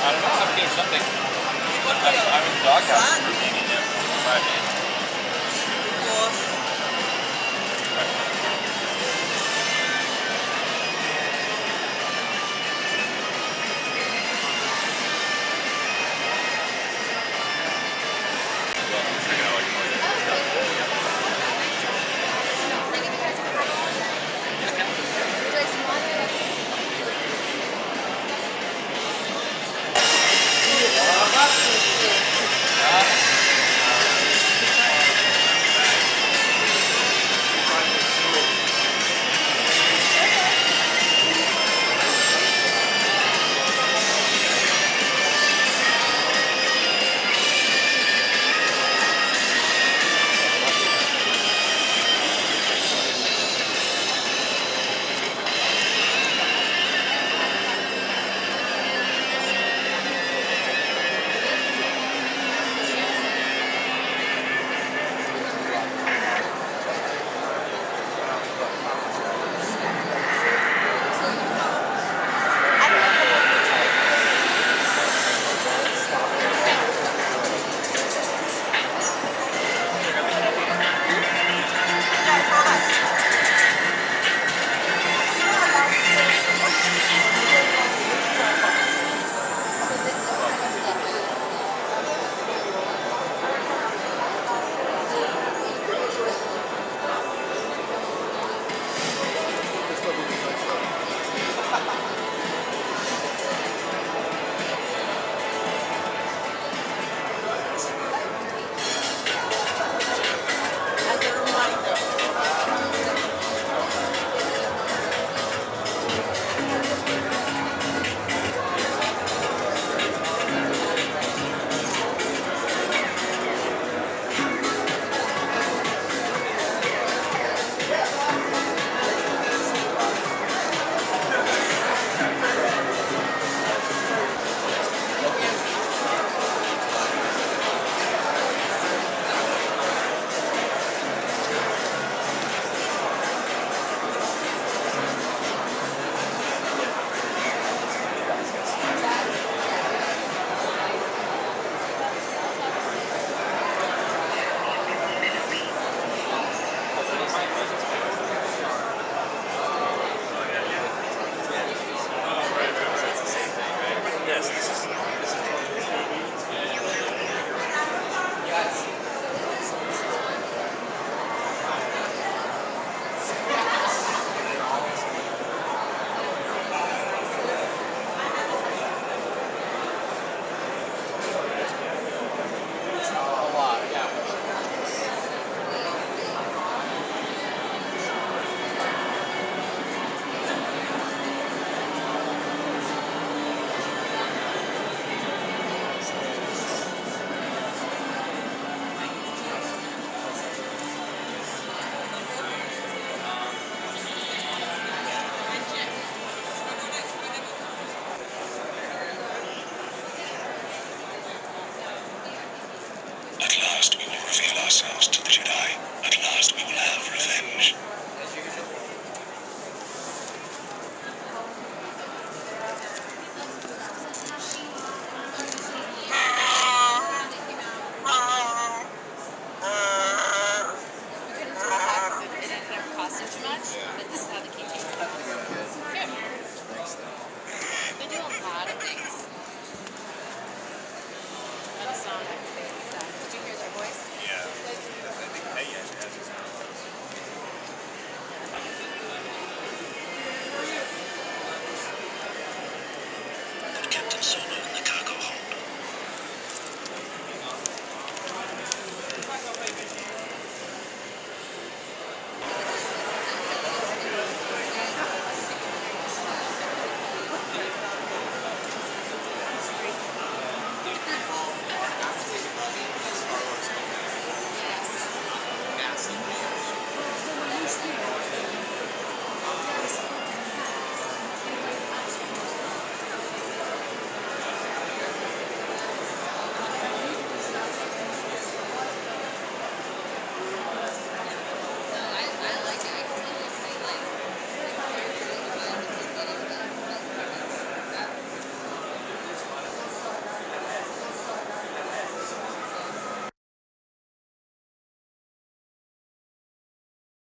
I don't know. I'm getting something. I'm, I'm in the doghouse for meeting him.